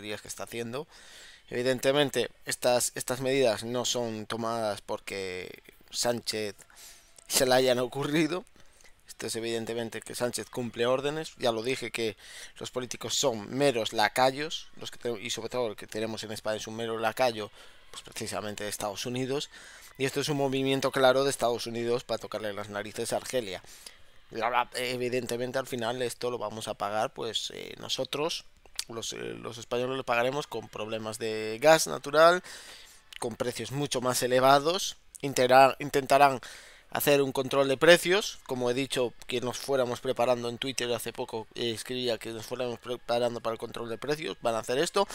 que está haciendo. Evidentemente, estas, estas medidas no son tomadas porque Sánchez se la hayan ocurrido. Esto es evidentemente que Sánchez cumple órdenes. Ya lo dije que los políticos son meros lacayos, los que y sobre todo el que tenemos en España es un mero lacayo, pues precisamente de Estados Unidos. Y esto es un movimiento claro de Estados Unidos para tocarle las narices a Argelia. Evidentemente al final esto lo vamos a pagar pues eh, nosotros, los, eh, los españoles lo pagaremos con problemas de gas natural, con precios mucho más elevados. intentarán hacer un control de precios, como he dicho, que nos fuéramos preparando en Twitter hace poco, eh, escribía que nos fuéramos preparando para el control de precios, van a hacer esto.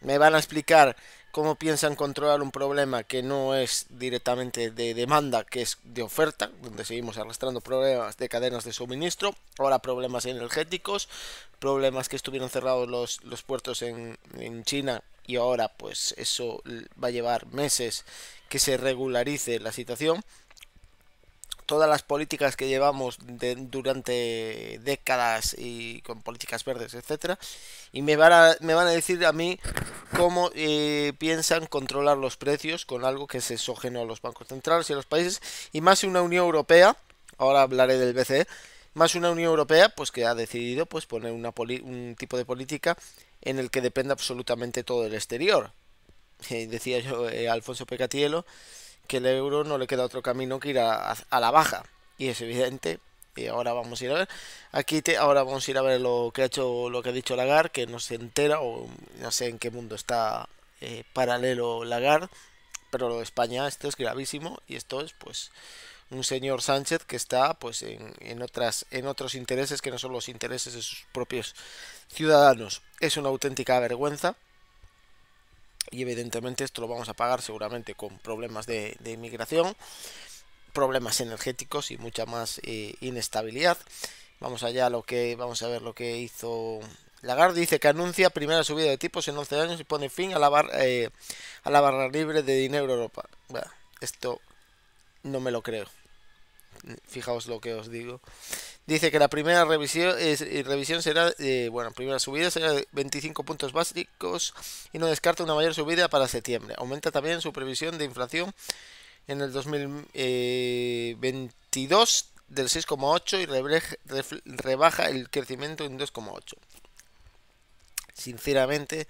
Me van a explicar cómo piensan controlar un problema que no es directamente de demanda, que es de oferta, donde seguimos arrastrando problemas de cadenas de suministro, ahora problemas energéticos, problemas que estuvieron cerrados los, los puertos en, en China y ahora pues eso va a llevar meses que se regularice la situación todas las políticas que llevamos durante décadas y con políticas verdes, etcétera, y me van a, me van a decir a mí cómo eh, piensan controlar los precios con algo que es exógeno a los bancos centrales y a los países, y más una Unión Europea, ahora hablaré del BCE, más una Unión Europea pues que ha decidido pues poner una un tipo de política en el que depende absolutamente todo el exterior. Eh, decía yo eh, Alfonso Pecatielo que el euro no le queda otro camino que ir a, la baja. Y es evidente. Y ahora vamos a ir a ver. Aquí te, ahora vamos a ir a ver lo que ha hecho, lo que ha dicho Lagarde, que no se entera, o no sé en qué mundo está eh, paralelo Lagarde. Pero lo de España, esto es gravísimo. Y esto es pues un señor Sánchez que está pues en, en, otras en otros intereses que no son los intereses de sus propios ciudadanos es una auténtica vergüenza y evidentemente esto lo vamos a pagar seguramente con problemas de, inmigración, problemas energéticos y mucha más eh, inestabilidad. Vamos allá a lo que vamos a ver lo que hizo Lagarde dice que anuncia primera subida de tipos en 11 años y pone fin a la, eh, a la barra libre de dinero Europa. esto no me lo creo. Fijaos lo que os digo. Dice que la primera revisión, es, eh, revisión será, eh, bueno, primera subida será de 25 puntos básicos y no descarta una mayor subida para septiembre. Aumenta también su previsión de inflación en el 2022 del 6,8 y rebaja el crecimiento en 2,8. Sinceramente,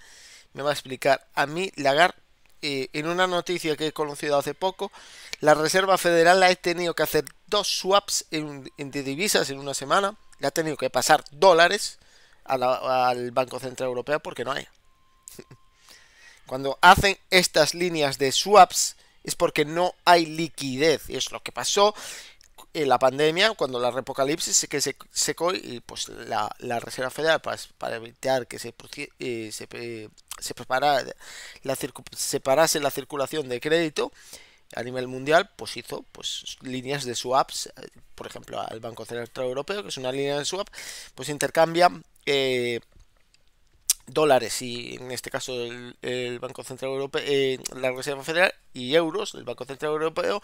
me va a explicar a mí Lagarde eh, en una noticia que he conocido hace poco, la Reserva Federal ha tenido que hacer dos swaps en, de divisas en una semana. Le ha tenido que pasar dólares al Banco Central Europeo porque no hay. Cuando hacen estas líneas de swaps es porque no hay liquidez. Y es lo que pasó en la pandemia, cuando la repocalipsis que se secó y pues la, Reserva Federal para, evitar que se, eh, se, eh, se la separase la circulación de crédito a nivel mundial, pues hizo pues líneas de swaps, eh, por ejemplo, al Banco Central Europeo, que es una línea de swap, pues intercambia eh, dólares y en este caso el, Banco Central Europeo, eh, la Reserva Federal y euros, el Banco Central Europeo,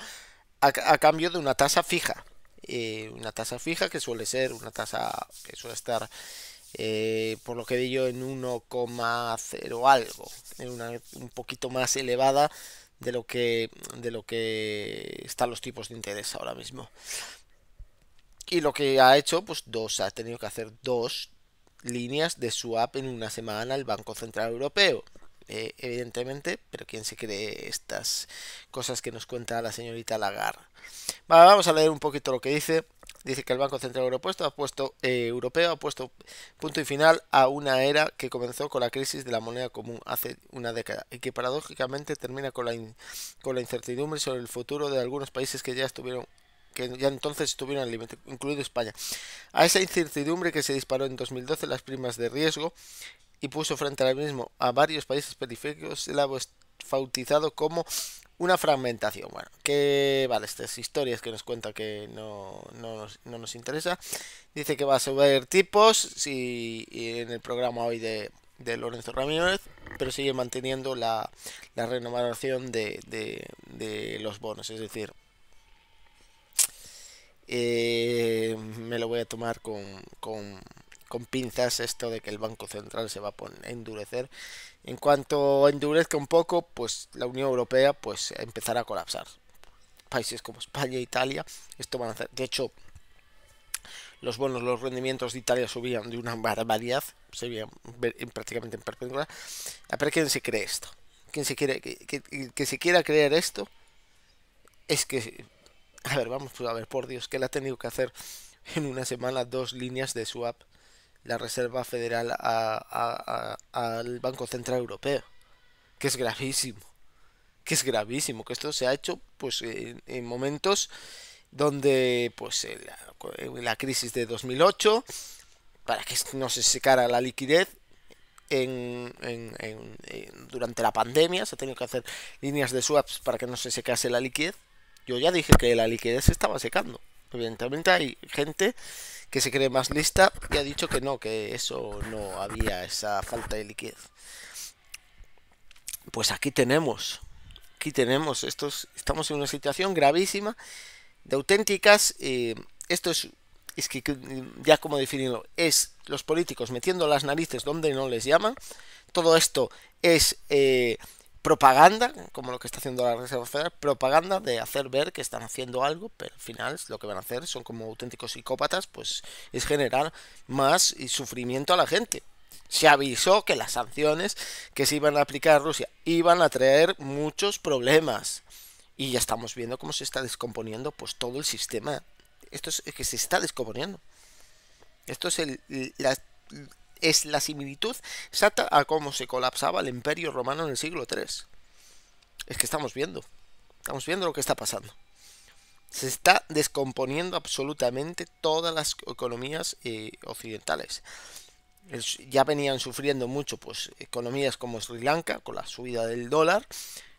a, cambio de una tasa fija. una tasa fija que suele ser una tasa que suele estar por lo que digo en 1,0 algo, una, un poquito más elevada de lo que de lo que están los tipos de interés ahora mismo. Y lo que ha hecho pues dos ha tenido que hacer dos líneas de swap en una semana el Banco Central Europeo eh, evidentemente pero quién se cree estas cosas que nos cuenta la señorita Lagarde vamos a leer un poquito lo que dice dice que el Banco Central Europeo ha puesto, eh, Europeo ha puesto punto y final a una era que comenzó con la crisis de la moneda común hace una década y que paradójicamente termina con la, con la incertidumbre sobre el futuro de algunos países que ya estuvieron que ya entonces estuvieron al límite, incluido España. A esa incertidumbre que se disparó en 2012 las primas de riesgo y puso frente al mismo a varios países periféricos, la ha bautizado como una fragmentación. Bueno, que vale, estas historias que nos cuenta que no, no, nos, interesa. Dice que va a subir tipos si, en el programa hoy de, de Lorenzo Ramírez, pero sigue manteniendo la, la renovación de, de, los bonos. Es decir, eh, me lo voy a tomar con, con, con pinzas esto de que el Banco Central se va a, endurecer. En cuanto endurezca un poco, pues la Unión Europea pues empezará a colapsar. Países como España e Italia, esto van a hacer. De hecho, los bonos, los rendimientos de Italia subían de una barbaridad, se veían prácticamente en perpendicular. A ver quién se cree esto. ¿Quién se quiere que, que, se quiera creer esto? Es que a ver, vamos a ver, por Dios, que le ha tenido que hacer en una semana dos líneas de swap la Reserva Federal al Banco Central Europeo. Que es gravísimo. Que es gravísimo. Que esto se ha hecho pues en, momentos donde pues en la, crisis de 2008 para que no se secara la liquidez en, durante la pandemia se ha tenido que hacer líneas de swaps para que no se secase la liquidez yo ya dije que la liquidez se estaba secando evidentemente hay gente que se cree más lista y ha dicho que no, que eso no había esa falta de liquidez. Pues aquí tenemos, aquí tenemos, estos, estamos en una situación gravísima de auténticas, eh, esto es, es que ya como definirlo, es los políticos metiendo las narices donde no les llaman, todo esto es eh, propaganda, como lo que está haciendo la Reserva Federal, propaganda de hacer ver que están haciendo algo, pero al final lo que van a hacer son como auténticos psicópatas, pues es generar más sufrimiento a la gente. Se avisó que las sanciones que se iban a aplicar a Rusia iban a traer muchos problemas. Y ya estamos viendo cómo se está descomponiendo pues todo el sistema. Esto es que se está descomponiendo. Esto es el, la, es la similitud exacta a cómo se colapsaba el imperio romano en el siglo III. Es que estamos viendo, estamos viendo lo que está pasando. Se está descomponiendo absolutamente todas las economías eh, occidentales. ya venían sufriendo mucho pues economías como Sri Lanka con la subida del dólar,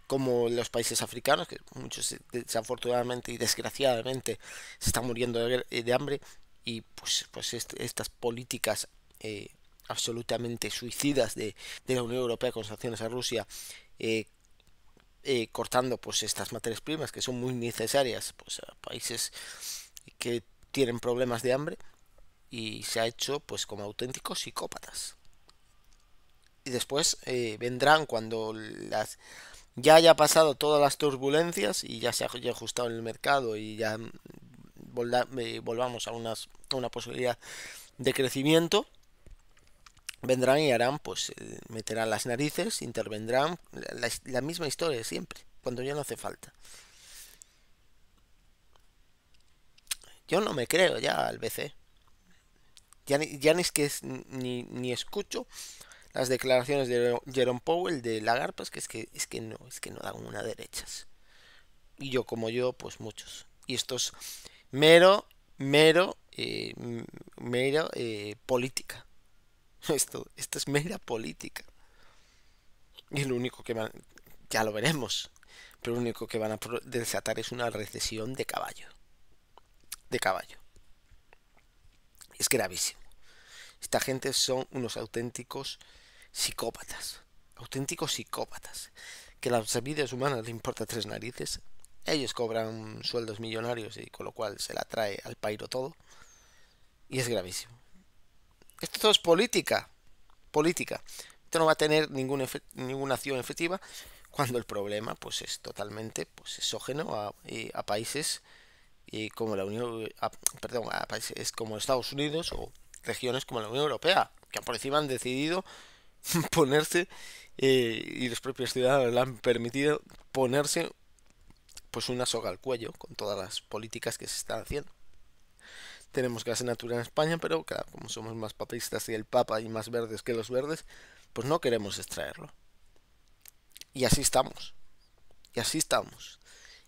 como los países africanos, que muchos desafortunadamente y desgraciadamente se están muriendo de, hambre, y pues, pues estas políticas eh, absolutamente suicidas de, la Unión Europea con sanciones a Rusia, eh, eh, cortando pues estas materias primas que son muy necesarias pues a países que tienen problemas de hambre y se ha hecho pues como auténticos psicópatas. Y después eh, vendrán cuando las ya haya pasado todas las turbulencias y ya se haya ajustado el mercado y ya volvamos a, unas, a una posibilidad de crecimiento vendrán y harán, pues eh, meterán las narices, intervendrán, la, misma historia de siempre, cuando ya no hace falta. Yo no me creo ya al BC. Ya ya ni es que ni, ni, escucho las declaraciones de Jerome Powell de Lagarde, que es que es que no, es que no dan una derechas. Y yo como yo, pues muchos. Y esto es mero, mero, eh, mero eh, política. Esto, esto es mera política. Y lo único que van, ya lo veremos, pero lo único que van a desatar es una recesión de caballo. De caballo. Es gravísimo. Esta gente son unos auténticos psicópatas. Auténticos psicópatas. Que las vidas humanas le importa tres narices. Ellos cobran sueldos millonarios y con lo cual se la trae al pairo todo. Y es gravísimo. Esto es política. Política. Esto no va a tener ninguna, ninguna acción efectiva cuando el problema pues es totalmente pues exógeno a, a países y como la Unión perdón a países como Estados Unidos o regiones como la Unión Europea que por encima han decidido ponerse eh, y los propios ciudadanos le han permitido ponerse pues una soga al cuello con todas las políticas que se están haciendo tenemos gas natural en España, pero claro, como somos más papistas que el Papa y más verdes que los verdes, pues no queremos extraerlo. Y así estamos. Y así estamos.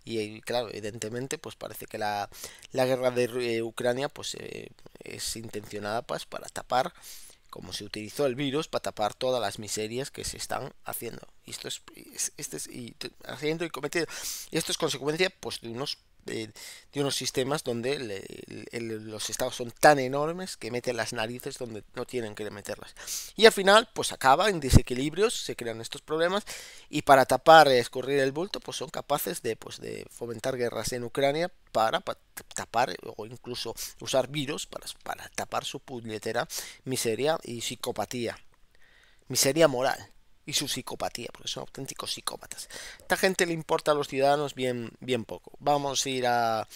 Y claro, evidentemente, pues parece que la, la guerra de eh, Ucrania pues eh, es intencionada pues para tapar como se utilizó el virus para tapar todas las miserias que se están haciendo. Y esto es, este es y, haciendo y cometiendo. Y esto es consecuencia pues de unos de, unos sistemas donde los estados son tan enormes que meten las narices donde no tienen que meterlas. Y al final, pues acaba en desequilibrios, se crean estos problemas y para tapar, escurrir el bulto, pues son capaces de, pues, de fomentar guerras en Ucrania para, tapar o incluso usar virus para, para tapar su puñetera miseria y psicopatía. Miseria moral y su psicopatía, porque son auténticos psicópatas. esta gente le importa a los ciudadanos bien, bien poco. Vamos a ir a...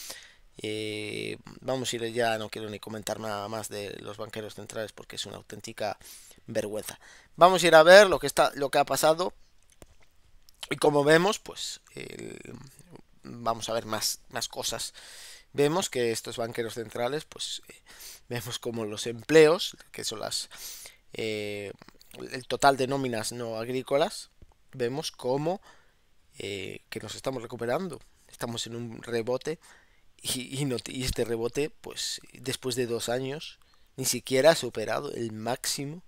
Eh, vamos a ir ya, no quiero ni comentar nada más de los banqueros centrales porque es una auténtica vergüenza. Vamos a ir a ver lo que está, lo que ha pasado y como vemos, pues vamos a ver más, más cosas. Vemos que estos banqueros centrales, pues eh, vemos como los empleos, que son las eh, el total de nóminas no agrícolas, vemos como eh, que nos estamos recuperando. Estamos en un rebote y, y, este rebote, pues después de dos años, ni siquiera ha superado el máximo,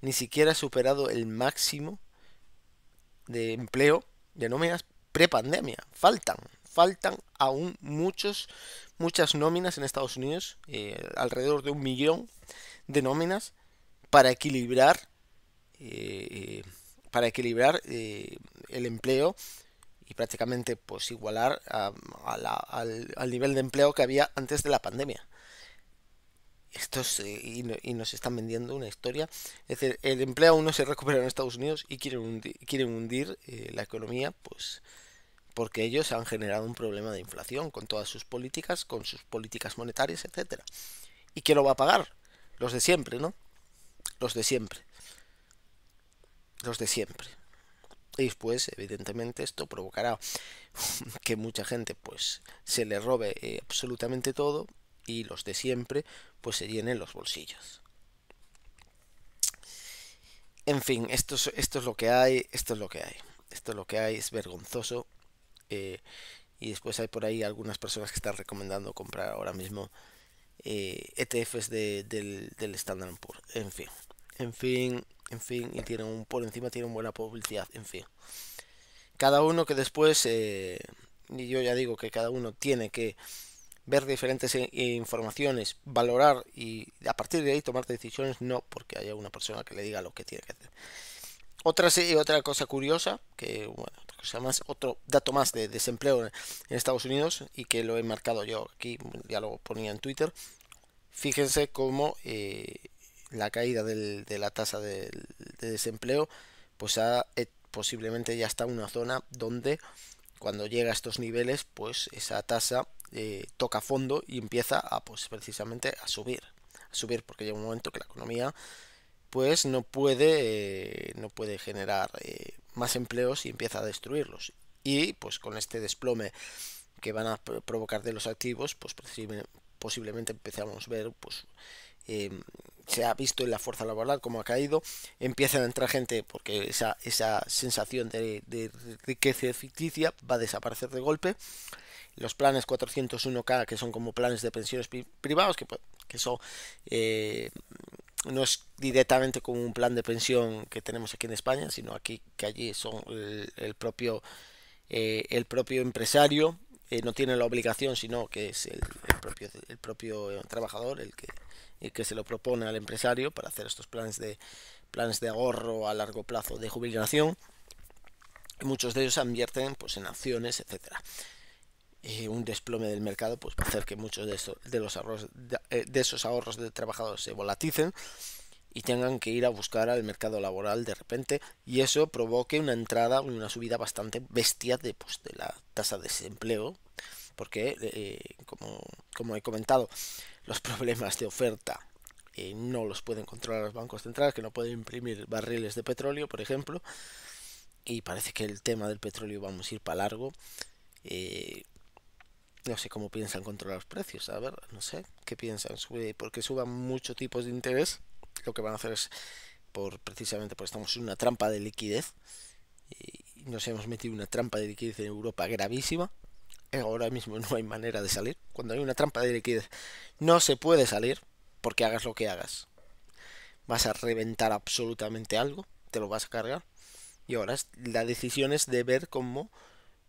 ni siquiera ha superado el máximo de empleo de nóminas prepandemia. Faltan, faltan aún muchos, muchas nóminas en Estados Unidos, eh, alrededor de un millón de nóminas para equilibrar eh, para equilibrar eh, el empleo y prácticamente pues igualar al, nivel de empleo que había antes de la pandemia. Estos eh, y, nos están vendiendo una historia. Es decir, el empleo aún no se recupera en Estados Unidos y quieren hundir, hundir la economía, pues porque ellos han generado un problema de inflación con todas sus políticas, con sus políticas monetarias, etcétera. ¿Y quién lo va a pagar? Los de siempre, ¿no? Los de siempre los de siempre. Y después, evidentemente, esto provocará que mucha gente pues se le robe eh, absolutamente todo y los de siempre pues se llenen los bolsillos. En fin, esto es, esto es lo que hay, esto es lo que hay. Esto es lo que hay, es vergonzoso. Eh, y después hay por ahí algunas personas que están recomendando comprar ahora mismo ETFs eh, e del, del Standard Poor's. En fin, en fin, en fin, y tienen un, por encima tienen buena publicidad, en fin. Cada uno que después, eh, y yo ya digo que cada uno tiene que ver diferentes informaciones, valorar y a partir de ahí tomar decisiones, no porque haya una persona que le diga lo que tiene que hacer. Otra, otra cosa curiosa, que bueno, otra cosa más, otro dato más de desempleo en Estados Unidos y que lo he marcado yo aquí, ya lo ponía en Twitter. Fíjense cómo eh, la caída de la tasa de, desempleo, pues eh, posiblemente ya está una zona donde cuando llega a estos niveles, pues esa tasa eh, toca fondo y empieza a, pues precisamente a subir, a subir porque llega un momento que la economía pues no puede eh, no puede generar más empleos y empieza a destruirlos. Y pues con este desplome que van a provocar de los activos pues posiblemente empezamos a ver pues Em, se ha visto en la fuerza laboral como ha caído, empiezan a entrar gente porque esa, esa sensación de, riqueza ficticia va a desaparecer de golpe. Los planes 401k, que son como planes de pensiones privados, que, que eso eh, no es directamente como un plan de pensión que tenemos aquí en España, sino aquí que allí son el, propio eh, el propio empresario eh, no tiene la obligación, sino que es el, propio, el propio trabajador el que y que se lo propone al empresario para hacer estos planes de planes de ahorro a largo plazo de jubilación. Y muchos de ellos se invierten pues en acciones etcétera. Y un desplome del mercado pues va a hacer que muchos de, de los ahorros de, eh, de, esos ahorros de trabajadores se volaticen y tengan que ir a buscar al mercado laboral de repente. Y eso provoque una entrada una subida bastante bestia de, pues, de la tasa de desempleo porque eh, como, como he comentado los problemas de oferta eh, no los pueden controlar los bancos centrales, que no pueden imprimir barriles de petróleo, por ejemplo. Y parece que el tema del petróleo vamos a ir para largo. Eh, no sé cómo piensan controlar los precios. A ver, no sé qué piensan. Sube, porque suban muchos tipos de interés. Lo que van a hacer es, por precisamente porque estamos en una trampa de liquidez. Y nos hemos metido una trampa de liquidez en Europa gravísima ahora mismo no hay manera de salir. Cuando hay una trampa de liquidez no se puede salir porque hagas lo que hagas. Vas a reventar absolutamente algo, te lo vas a cargar. Y ahora la decisión es de ver cómo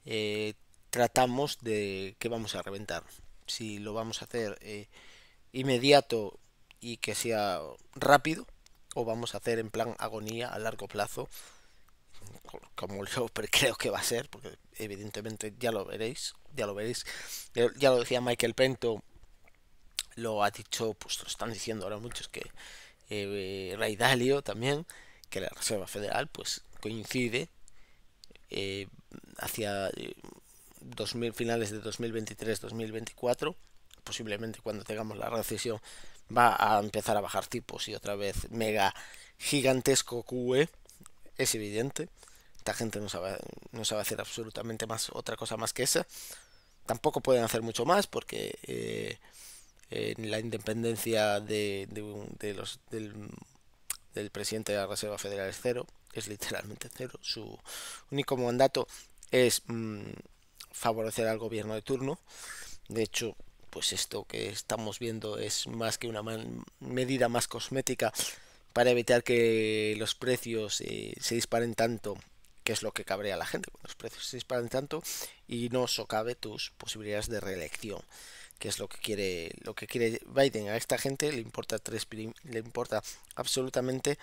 eh, tratamos de que vamos a reventar. Si lo vamos a hacer eh, inmediato y que sea rápido, o vamos a hacer en plan agonía a largo plazo, como yo creo que va a ser, porque evidentemente ya lo veréis, ya lo veréis. Ya lo decía Michael Pento, lo ha dicho, pues lo están diciendo ahora muchos que eh, Ray Dalio también, que la Reserva Federal pues coincide eh, hacia 2000, eh, finales de 2023-2024, posiblemente cuando tengamos la recesión va a empezar a bajar tipos y otra vez mega gigantesco QE, es evidente. Esta gente no sabe, no sabe hacer absolutamente más otra cosa más que esa. Tampoco pueden hacer mucho más porque eh, la independencia de, los, del, del, presidente de la Reserva Federal es cero, es literalmente cero. Su único mandato es mm, favorecer al gobierno de turno. De hecho, pues esto que estamos viendo es más que una medida más cosmética para evitar que los precios eh, se disparen tanto que es lo que cabrea a la gente, los precios se disparen tanto y no socave tus posibilidades de reelección que es lo que quiere lo que quiere Biden. A esta gente le importa tres le importa absolutamente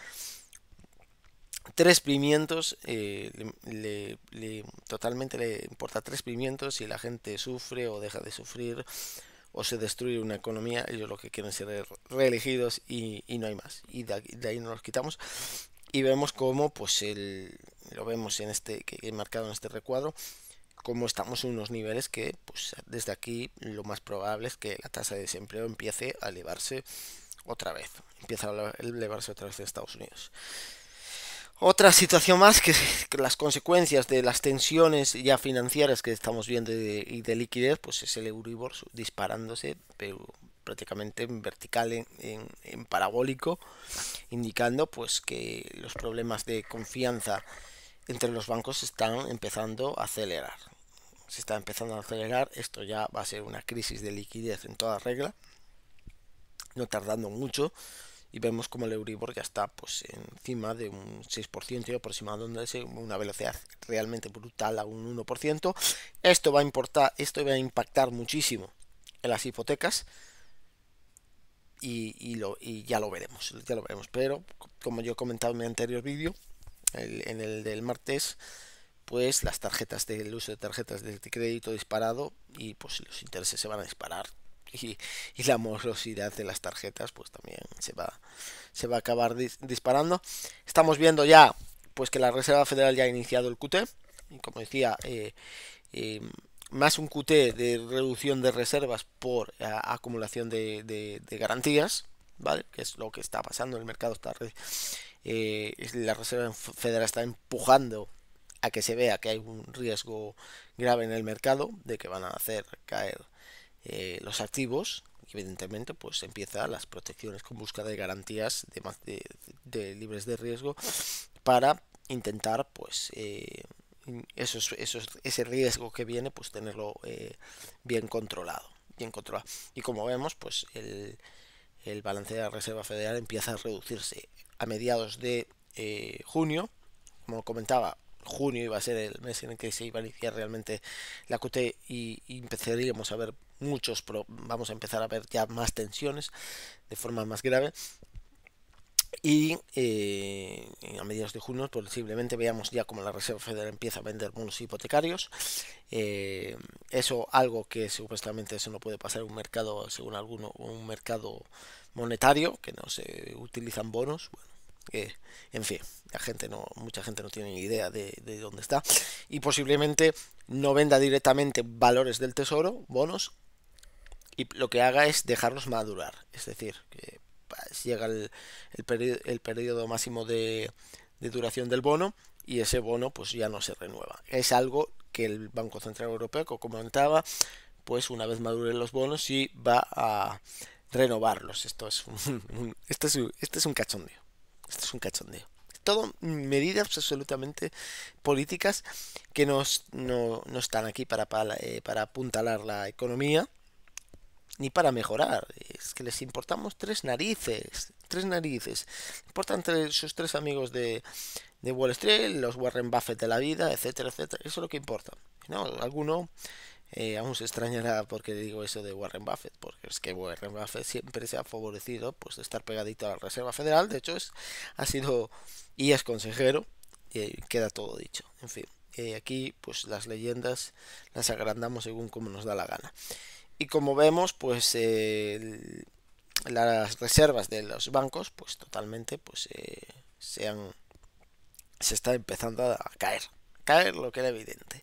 tres pimientos eh, le, totalmente le importa tres pimientos si la gente sufre o deja de sufrir o se destruye una economía ellos lo que quieren ser reelegidos y, no hay más. Y de, ahí nos los quitamos. Y vemos cómo pues el, lo vemos en este que he marcado en este recuadro como estamos en unos niveles que pues desde aquí lo más probable es que la tasa de desempleo empiece a elevarse otra vez. Empieza a elevarse otra vez en Estados Unidos otra situación más que, las consecuencias de las tensiones ya financieras que estamos viendo y de, liquidez pues es el Euribor disparándose pero prácticamente en vertical en, en parabólico indicando pues que los problemas de confianza entre los bancos están empezando a acelerar. Se está empezando a acelerar, esto ya va a ser una crisis de liquidez en toda regla, no tardando mucho, y vemos como el Euribor ya está pues encima de un 6% y aproximadamente una velocidad realmente brutal a un 1%. Esto va a importar, esto va a impactar muchísimo en las hipotecas y, lo, y ya lo veremos, ya lo veremos. Pero como yo he comentado en mi anterior vídeo, en el del martes, pues las tarjetas del uso de tarjetas de crédito disparado y pues los intereses se van a disparar y, la morosidad de las tarjetas pues también se va se va a acabar disparando. Estamos viendo ya pues que la Reserva Federal ya ha iniciado el QT y como decía eh, eh, más un QT de reducción de reservas por acumulación de, garantías vale que es lo que está pasando en el mercado está eh, la Reserva Federal está empujando a que se vea que hay un riesgo grave en el mercado de que van a hacer caer eh, los activos evidentemente pues empieza las protecciones con búsqueda de garantías de, de, libres de riesgo para intentar pues eh, esos, ese riesgo que viene pues tenerlo eh, bien controlado bien controlado. Y como vemos pues el, el balance de la reserva federal empieza a reducirse a mediados de junio. Como comentaba junio iba a ser el mes en el que se iba a iniciar realmente la QT y, empezaríamos a ver muchos, vamos a empezar a ver ya más tensiones de forma más grave. Y eh, a mediados de junio posiblemente veamos ya como la Reserva Federal empieza a vender bonos hipotecarios. Eh, eso algo que supuestamente eso no puede pasar en un mercado, según alguno, un mercado monetario, que no se utilizan bonos. Bueno, en fin la gente no mucha gente no tiene ni idea de, dónde está. Y posiblemente no venda directamente valores del tesoro bonos y lo que haga es dejarlos madurar. Es decir que pues, llega el, periodo máximo de, duración del bono y ese bono pues ya no se renueva. Es algo que el Banco Central Europeo como comentaba pues una vez maduren los bonos sí va a renovarlos. Esto es un, es, este es un cachondeo esto es un cachondeo. Todo medidas absolutamente políticas que nos, no, están aquí para, para, eh, para apuntalar la economía ni para mejorar. Es que les importamos tres narices. Tres narices. Importan sus tres amigos de, de Wall Street, los Warren Buffett de la vida, etcétera, etcétera. Eso es lo que importa. ¿no? Alguno eh, aún se extrañará porque digo eso de Warren Buffett, porque es que Warren Buffett siempre se ha favorecido pues de estar pegadito a la Reserva Federal, de hecho es, ha sido y es consejero, y queda todo dicho. En fin, eh, aquí pues las leyendas las agrandamos según como nos da la gana. Y como vemos, pues las reservas de los bancos, pues totalmente, pues eh, se han se está empezando a caer caer lo que era evidente.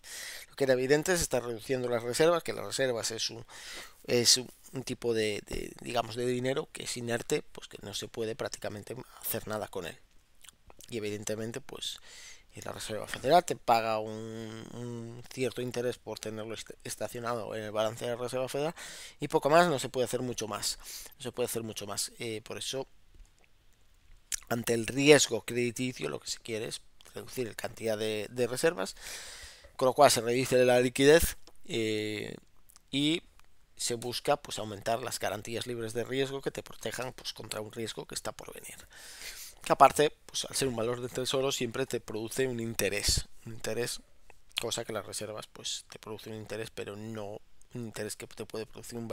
Lo que era evidente se está reduciendo las reservas, que las reservas es un, es un tipo de, digamos, de dinero que es inerte, pues que no se puede prácticamente hacer nada con él. Y evidentemente, pues la Reserva Federal te paga un, cierto interés por tenerlo estacionado en el balance de la Reserva Federal y poco más, no se puede hacer mucho más. No se puede hacer mucho más. Eh, por eso, ante el riesgo crediticio, lo que se quiere es reducir cantidad de, reservas, con lo cual se reduce la liquidez eh, y se busca pues aumentar las garantías libres de riesgo que te protejan pues contra un riesgo que está por venir. Que aparte, pues al ser un valor de tesoro siempre te produce un interés, un interés, cosa que las reservas pues te produce un interés, pero no un interés que te puede producir un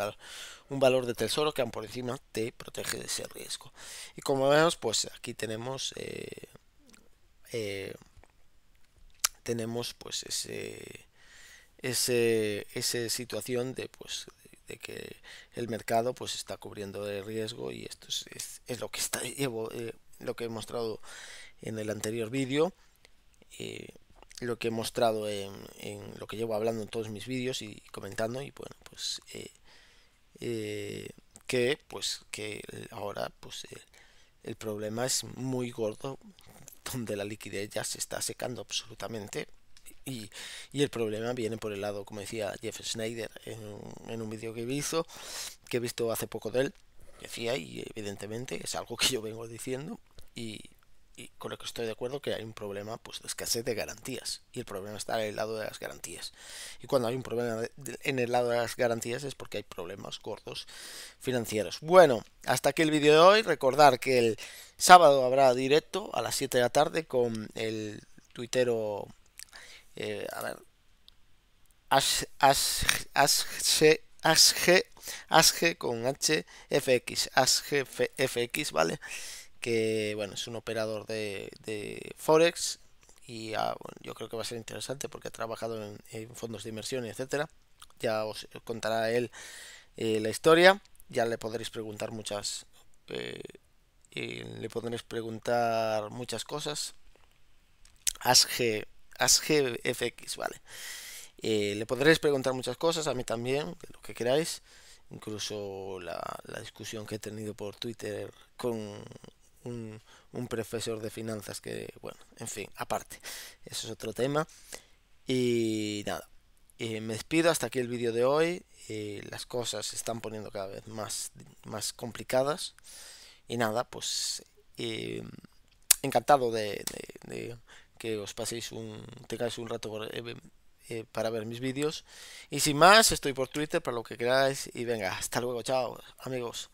un valor de tesoro que aún por encima te protege de ese riesgo. Y como vemos, pues aquí tenemos eh, eh, tenemos pues ese, ese esa situación de pues de que el mercado pues está cubriendo el riesgo y esto es, es, lo que está llevo, eh, lo que he mostrado en el anterior vídeo eh, lo que he mostrado en, en, lo que llevo hablando en todos mis vídeos y comentando y bueno pues que pues que ahora pues el problema es muy gordo donde la liquidez ya se está secando absolutamente. Y, el problema viene por el lado, como decía Jeff Schneider en, un vídeo que hizo, que he visto hace poco de él, decía, y evidentemente es algo que yo vengo diciendo, y, con lo que estoy de acuerdo que hay un problema pues de escasez de garantías. Y el problema está en el lado de las garantías. Y cuando hay un problema en el lado de las garantías es porque hay problemas gordos financieros. Bueno hasta aquí el vídeo de hoy. Recordar que el sábado habrá directo a las 7 de la tarde con el tuitero eh, a ver Asge con H FX Asge FX vale que bueno, es un operador de, Forex y ah, yo creo que va a ser interesante porque ha trabajado en, fondos de inversión, etcétera. Ya os contará él eh, la historia, ya le podréis preguntar muchas eh, le podréis preguntar muchas cosas. Asg, FX, vale. Eh, le podréis preguntar muchas cosas, a mí también, lo que queráis. Incluso la, la discusión que he tenido por Twitter con un, profesor de finanzas que, bueno, en fin, aparte, eso es otro tema. Y nada, eh, me despido hasta aquí el vídeo de hoy. Eh, las cosas se están poniendo cada vez más, más complicadas. Y nada, pues eh, encantado de, que os paséis un, tengáis un rato para ver mis vídeos. Y sin más, estoy por Twitter para lo que queráis. Y venga, hasta luego, chao, amigos.